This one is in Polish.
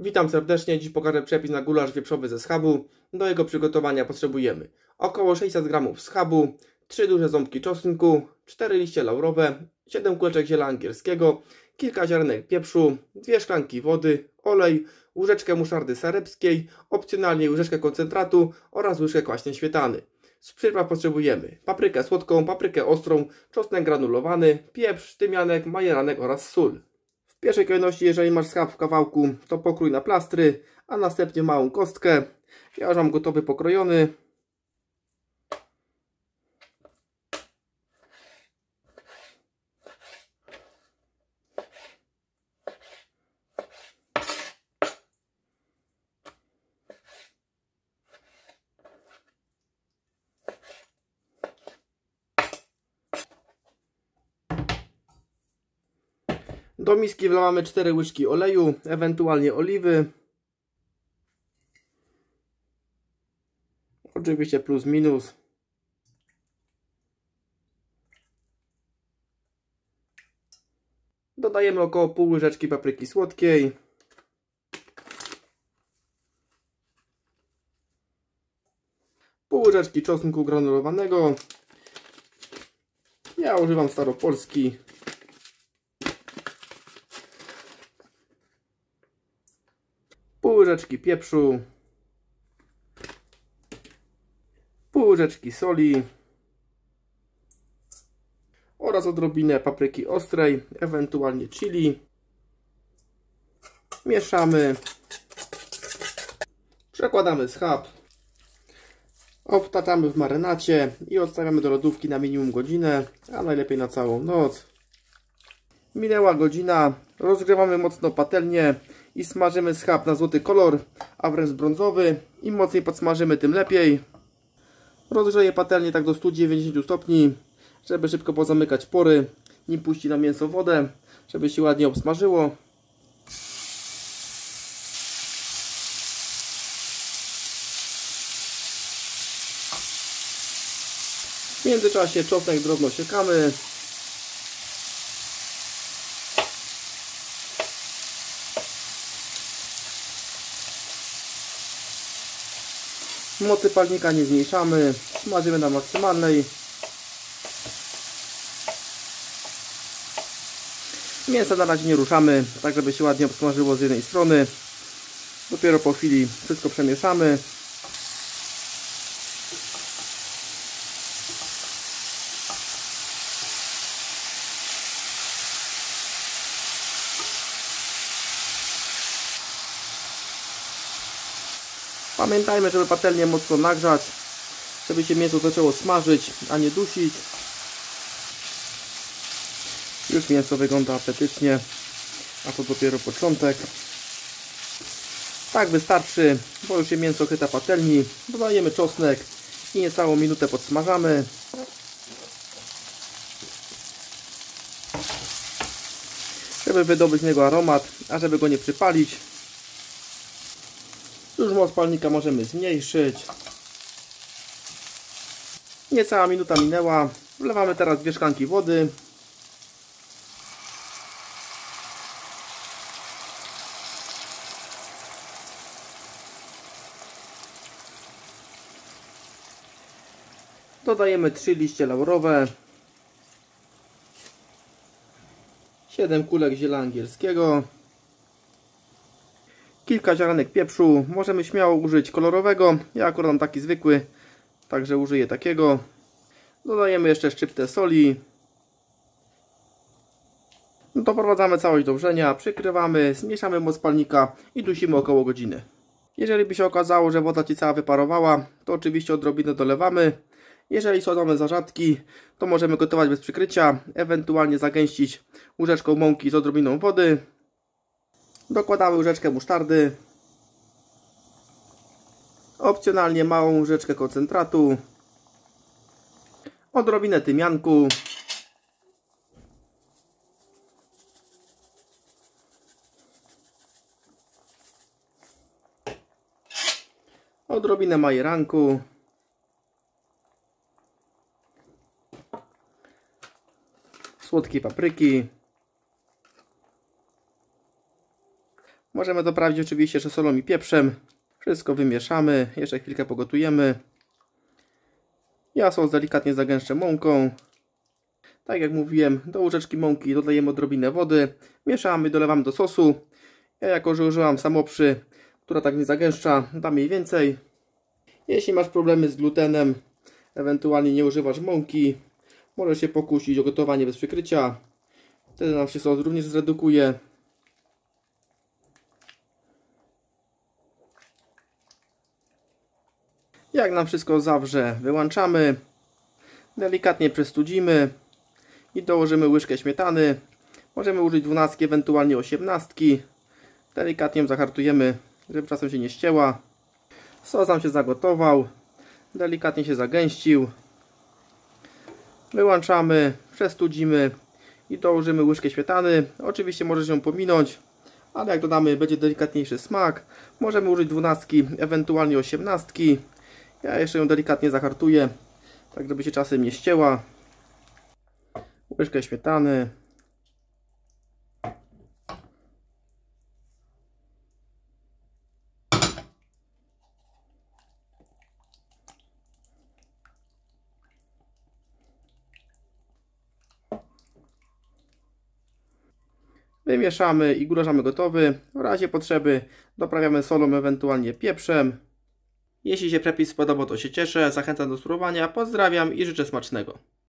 Witam serdecznie, dziś pokażę przepis na gulasz wieprzowy ze schabu. Do jego przygotowania potrzebujemy około 600 g schabu, 3 duże ząbki czosnku, 4 liście laurowe, 7 kuleczek ziela angielskiego, kilka ziarnek pieprzu, 2 szklanki wody, olej, łyżeczkę muszardy sarepskiej, opcjonalnie łyżeczkę koncentratu oraz łyżkę kwaśnej śmietany. Z przypraw potrzebujemy paprykę słodką, paprykę ostrą, czosnek granulowany, pieprz, tymianek, majeranek oraz sól. W pierwszej kolejności, jeżeli masz schab w kawałku, to pokrój na plastry, a następnie małą kostkę. Ja już mam gotowy pokrojony. Do miski wlewamy 4 łyżki oleju, ewentualnie oliwy. Oczywiście plus minus. Dodajemy około pół łyżeczki papryki słodkiej. Pół łyżeczki czosnku granulowanego. Ja używam staropolski. pół łyżeczki pieprzu, pół łyżeczki soli oraz odrobinę papryki ostrej, ewentualnie chili. Mieszamy. Przekładamy schab. Obtaczamy w marynacie i odstawiamy do lodówki na minimum godzinę, a najlepiej na całą noc. Minęła godzina, rozgrzewamy mocno patelnię i smażymy schab na złoty kolor, a wręcz brązowy. Im mocniej podsmażymy, tym lepiej. Rozgrzeję patelnię tak do 190 stopni, żeby szybko pozamykać pory, nim puści na mięso wodę, żeby się ładnie obsmażyło. W międzyczasie czosnek drobno siekamy. Mocy palnika nie zmniejszamy, smażymy na maksymalnej. Mięsa na razie nie ruszamy, tak żeby się ładnie obsmażyło z jednej strony. Dopiero po chwili wszystko przemieszamy. Pamiętajmy, żeby patelnię mocno nagrzać, żeby się mięso zaczęło smażyć, a nie dusić. Już mięso wygląda apetycznie, a to dopiero początek. Tak wystarczy, bo już się mięso chyta patelni. Dodajemy czosnek i niecałą minutę podsmażamy. Żeby wydobyć z niego aromat, a żeby go nie przypalić, już moc palnika możemy zmniejszyć. Niecała minuta minęła. Wlewamy teraz dwie szklanki wody. Dodajemy 3 liście laurowe. 7 kulek ziela angielskiego kilka ziarenek pieprzu. Możemy śmiało użyć kolorowego. Ja akurat mam taki zwykły, także użyję takiego. Dodajemy jeszcze szczyptę soli. Doprowadzamy całość do wrzenia, przykrywamy, zmniejszamy moc palnika i dusimy około godziny. Jeżeli by się okazało, że woda Ci cała wyparowała, to oczywiście odrobinę dolewamy. Jeżeli są za rzadki, to możemy gotować bez przykrycia, ewentualnie zagęścić łyżeczką mąki z odrobiną wody. Dokładamy łyżeczkę musztardy. Opcjonalnie małą łyżeczkę koncentratu. Odrobinę tymianku. Odrobinę majeranku. Słodkiej papryki. Możemy doprawić oczywiście jeszcze solą i pieprzem. Wszystko wymieszamy, jeszcze chwilkę pogotujemy. Ja sos delikatnie zagęszczę mąką. Tak jak mówiłem, do łyżeczki mąki dodajemy odrobinę wody, mieszamy, dolewamy do sosu. Ja jako, że użyłam samoprzy, która tak nie zagęszcza, dam jej więcej. Jeśli masz problemy z glutenem, ewentualnie nie używasz mąki, możesz się pokusić o gotowanie bez przykrycia. Wtedy nam się sos również zredukuje. Jak nam wszystko zawrze, wyłączamy, delikatnie przestudzimy i dołożymy łyżkę śmietany. Możemy użyć 12, ewentualnie 18. Delikatnie zahartujemy, żeby czasem się nie ścięła. Sos nam się zagotował, delikatnie się zagęścił. Wyłączamy, przestudzimy i dołożymy łyżkę śmietany. Oczywiście możesz ją pominąć, ale jak dodamy będzie delikatniejszy smak. Możemy użyć 12, ewentualnie 18. Ja jeszcze ją delikatnie zahartuję, tak żeby się czasem nie ścięła. Łyżkę śmietany. Wymieszamy i mamy gotowy. W razie potrzeby doprawiamy solą, ewentualnie pieprzem. Jeśli się przepis spodobał, to się cieszę. Zachęcam do spróbowania. Pozdrawiam i życzę smacznego.